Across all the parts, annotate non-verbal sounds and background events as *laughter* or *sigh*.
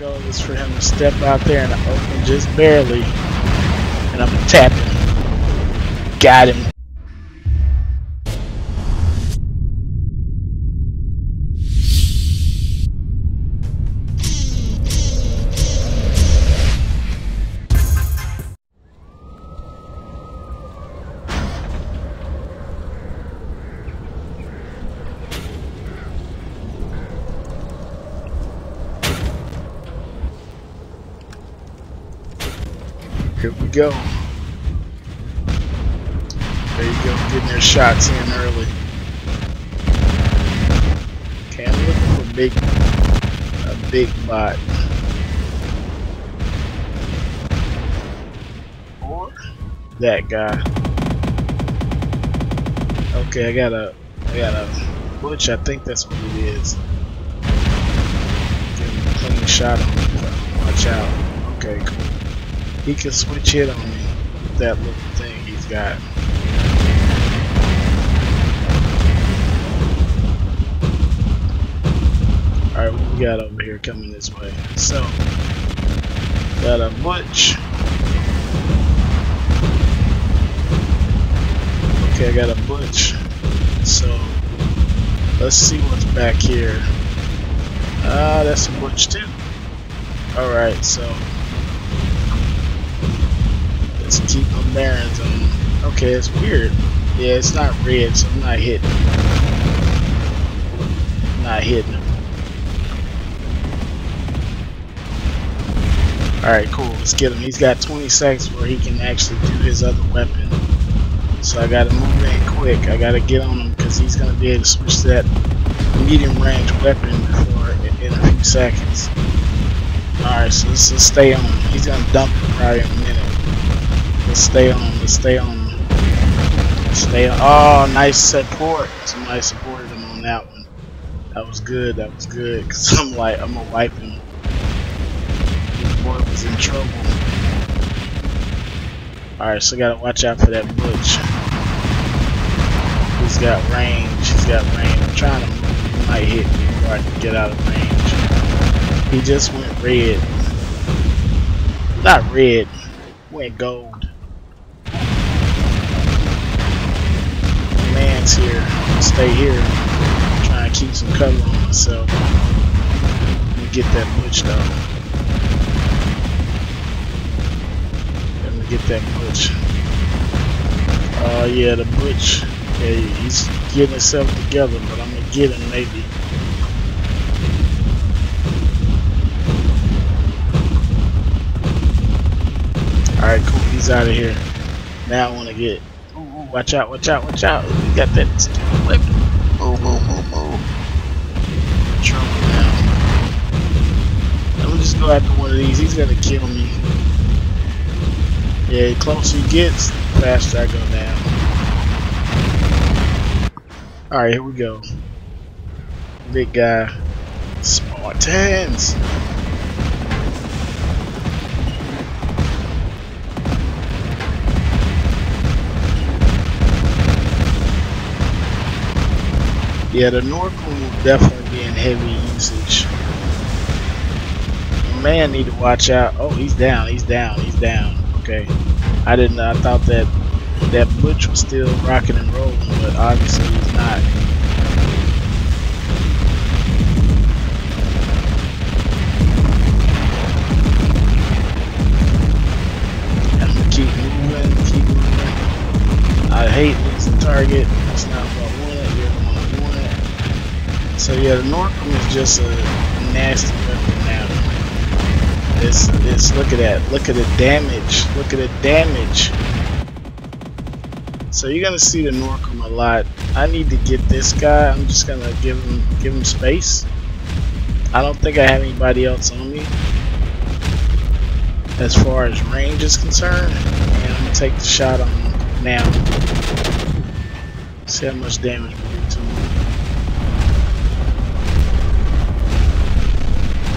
goal is for him to step out there and open just barely. And I'm tapping. Got him. Here we go. There you go, getting their shots in early. Okay, I'm looking for big, a big bot. Or that guy. Okay, I got a, I got a butch. I think that's what it is. Him a clean shot on me. Watch out. Okay, cool. He can switch it on me that little thing he's got. Alright, what we got over here coming this way? So, got a butch. Okay, I got a butch. So, let's see what's back here. Ah, uh, that's a butch too. Alright, so let's keep them barons on. Okay, it's weird. Yeah, it's not red, so I'm not hitting. Not hitting. Alright, cool. Let's get him. He's got 20 seconds where he can actually do his other weapon. So I gotta move in quick. I gotta get on him because he's gonna be able to switch that medium range weapon before in a few seconds. Alright, so let's, let's stay on him. He's gonna dump it probably in. Let's stay on. Let's stay on. Let's stay on. Oh, nice support. Somebody supported him on that one. That was good. That was good. *laughs* Cause I'm like, I'm gonna wipe him. This boy was in trouble. Alright, so gotta watch out for that butch. He's got range. He's got range. I'm trying to move. He might hit me before I can get out of range. He just went red. Not red. Went gold. Here. Stay here. Try and keep some cover on myself. Get that butch though. Let me get that butch. Oh uh, yeah, the butch. Yeah, he's getting himself together, but I'm gonna get him maybe. Alright, cool, he's out of here. Now I wanna get watch out, watch out, watch out. We got that weapon. Move, move, move, move. Trouble now. Let me just go after one of these. He's gonna kill me. Yeah, the closer he gets, the faster I go down. Alright, here we go. Big guy. Spartans! Yeah, the Noricum will definitely be in heavy usage. Man need to watch out. Oh, he's down, he's down, he's down. Okay. I didn't I thought that that Butch was still rocking and rolling, but obviously he's not. Gonna keep moving, keep moving. I hate losing target. That's not what I wanted. You're the one I wanted. So yeah, the Noricum is just a nasty weapon now. This, this, look at that. Look at the damage. Look at the damage. So you're gonna see the Noricum a lot. I need to get this guy. I'm just gonna give him give him space. I don't think I have anybody else on me as far as range is concerned. And I'm gonna take the shot on him now. See how much damage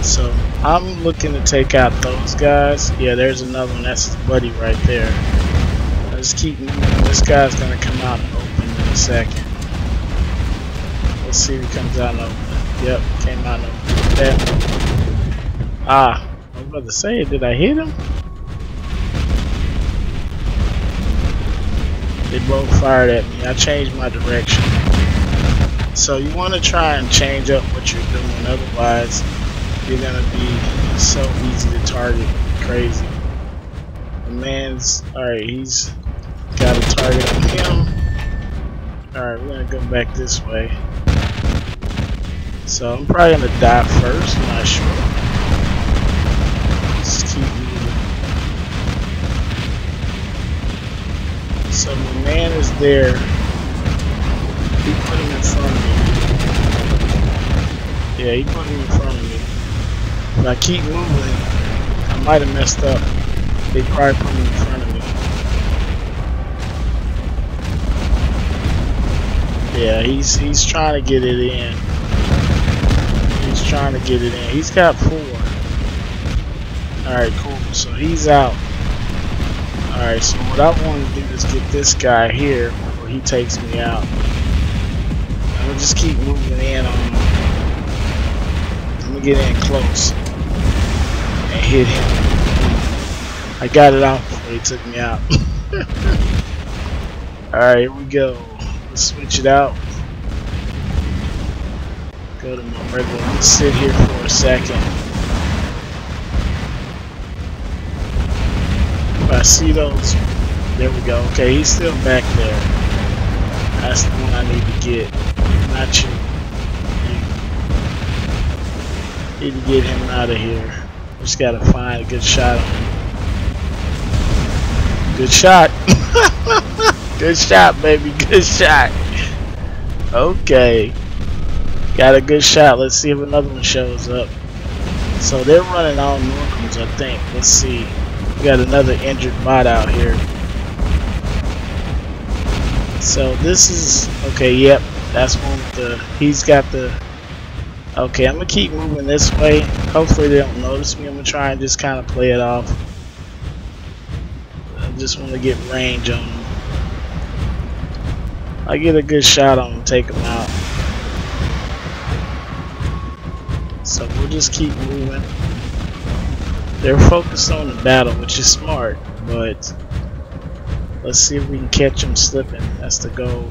So I'm looking to take out those guys. Yeah, there's another one. That's his buddy right there. Just keep moving. This guy's gonna come out and open in a second. Let's see if he comes out and open. Yep, came out and open. That. Ah, I was about to say, did I hit him? They both fired at me. I changed my direction. So you want to try and change up what you're doing, otherwise you're to be so easy to target. Crazy. The man's, alright, he's got a target on him. Alright, we're to go back this way. So I'm probably to die first, I'm not sure. Just keep moving. So the man is there. He put him in front of me. Yeah, he put him in front of me. If I keep moving, I might have messed up. They probably put him in front of me. Yeah, he's he's trying to get it in. He's trying to get it in. He's got four. Alright, cool. So he's out. Alright, so what I want to do is get this guy here before he takes me out. Gonna just keep moving in on get in close and hit him. I got it out before he took me out. *laughs* Alright, here we go. Let's switch it out. Go to my regular. Let's sit here for a second. I see those, there we go. Okay, he's still back there. That's the one I need to get. Not you. Need to get him out of here. Just gotta find a good shot. Good shot. *laughs* good shot, baby. Good shot. Okay. Got a good shot. Let's see if another one shows up. So they're running all Noricums, I think. Let's see. We got another injured bot out here. So this is okay. Yep, that's one with the. He's got the. Okay, I'm gonna keep moving this way. Hopefully they don't notice me. I'm gonna try and just kind of play it off. I just want to get range on him. I get a good shot on him, take them out. So we'll just keep moving. They're focused on the battle, which is smart, but let's see if we can catch them slipping. That's the goal.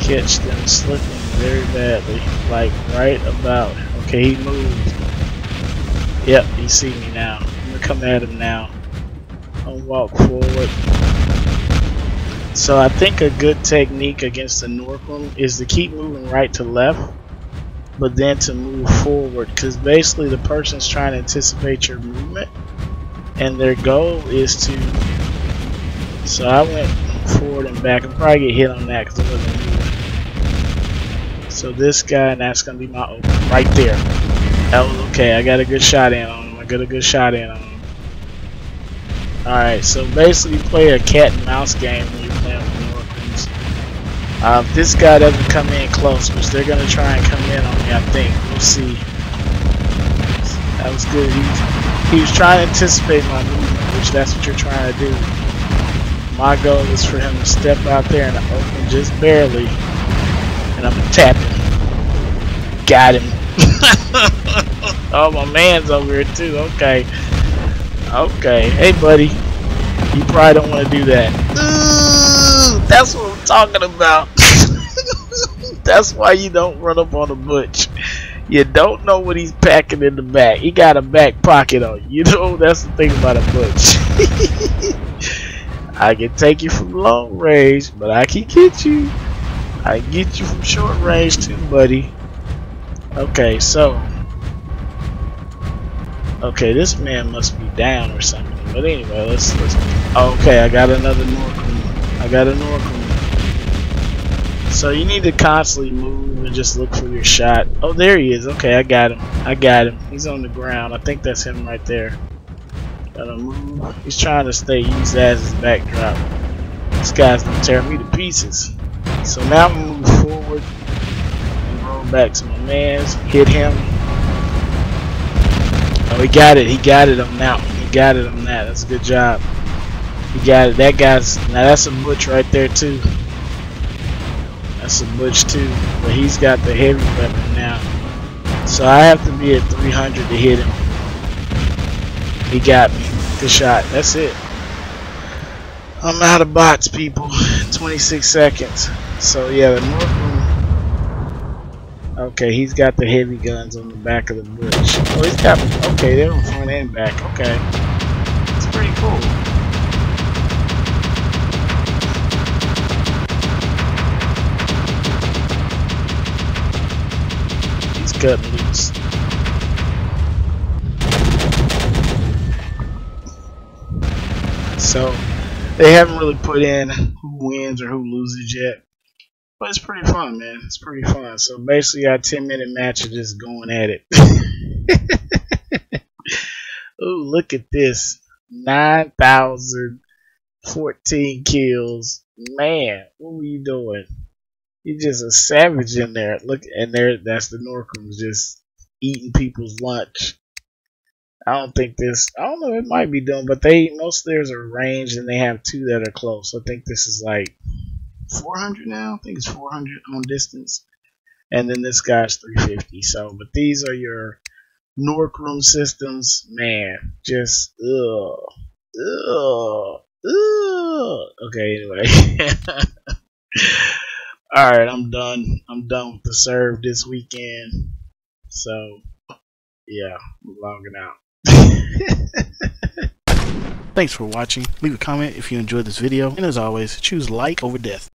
Catch them slipping very badly. Like right about. Okay, he moved. Yep, he see me now. I'm gonna come at him now. I'll walk forward. So I think a good technique against the Noricum is to keep moving right to left but then to move forward because basically the person's trying to anticipate your movement and their goal is to so I went forward and back and probably get hit on that because I wasn't moving so this guy and that's gonna be my open right there that was okay I got a good shot in on him I got a good shot in on him alright so basically play a cat and mouse game when you're playing uh, if this guy doesn't come in close, which they're going to try and come in on me, I think. We'll see. That was good. He, he was trying to anticipate my movement, which that's what you're trying to do. My goal is for him to step out there and open just barely. And I'm to tap him. Got him. *laughs* oh, my man's over here too. Okay. Okay. Hey, buddy. You probably don't want to do that. Ooh, that's what I'm talking about. *laughs* That's why you don't run up on a butch. You don't know what he's packing in the back. He got a back pocket on you. *laughs* You know, that's the thing about a butch. I can take you from long range, but I can get you. I get you from short range too, buddy. Okay, so. Okay, this man must be down or something. But anyway, let's let's. Okay, I got another Noricum. I got a Noricum so you need to constantly move and just look for your shot. Oh, there he is. Okay, I got him. I got him. He's on the ground. I think that's him right there. Gotta move. He's trying to stay. Use that as his backdrop. This guy's gonna tear me to pieces. So now I'm gonna move forward and roll back to my man's. Hit him. Oh, he got it. He got it on that He got it on that. That's a good job. He got it. That guy's now that's a butch right there too. That's a Butch too, but he's got the heavy weapon now. So I have to be at 300 to hit him. He got me. Good shot. That's it. I'm out of bots, people. 26 seconds. So yeah, the North Room. Okay, he's got the heavy guns on the back of the bush. Oh, he's got. Okay, they're on front and back. Okay, it's pretty cool. He's cutting loose. So they haven't really put in who wins or who loses yet. But it's pretty fun, man. It's pretty fun. So basically, our 10 minute match is just going at it. *laughs* Ooh, look at this 9,014 kills. Man, what were you doing? You're just a savage in there. Look, and there, that's the Noricums just eating people's lunch. I don't think this. I don't know. It might be done, but they most of theirs are ranged, and they have two that are close. I think this is like 400 now. I think it's 400 on distance, and then this guy's 350. So, but these are your Noricum systems. Man, just ugh, ugh, ugh. Okay, anyway. *laughs* All right, I'm done. I'm done with the serve this weekend. So, yeah, I'm logging out. Thanks for watching. Leave a comment if you enjoyed this video. And as always, choose like over death.